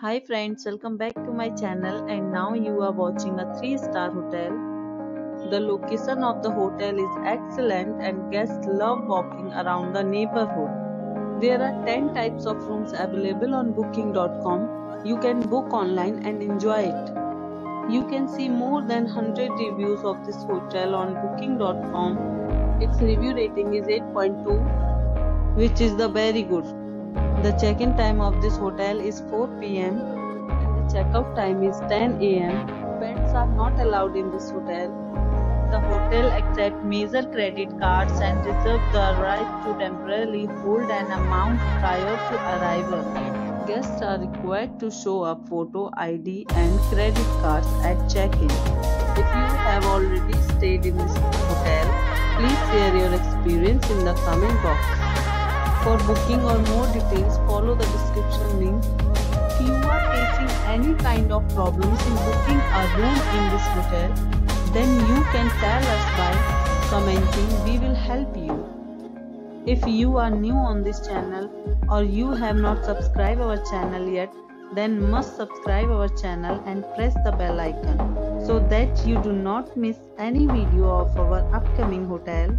Hi friends, welcome back to my channel and now you are watching a 3 star hotel. The location of the hotel is excellent and guests love walking around the neighborhood. There are 10 types of rooms available on booking.com. You can book online and enjoy it. You can see more than 100 reviews of this hotel on booking.com. Its review rating is 8.2 which is the very good. The check-in time of this hotel is 4 p.m. and the check-out time is 10 a.m. Pets are not allowed in this hotel. The hotel accepts major credit cards and reserves the right to temporarily hold an amount prior to arrival. Guests are required to show a photo ID and credit cards at check-in. If you have already stayed in this hotel, please share your experience in the comment box. For booking or more details, follow the description link. If you are facing any kind of problems in booking a room in this hotel, then you can tell us by commenting. We will help you. If you are new on this channel or you have not subscribed our channel yet, then must subscribe our channel and press the bell icon so that you do not miss any video of our upcoming hotel.